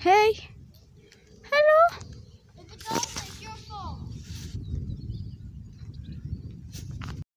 Hey.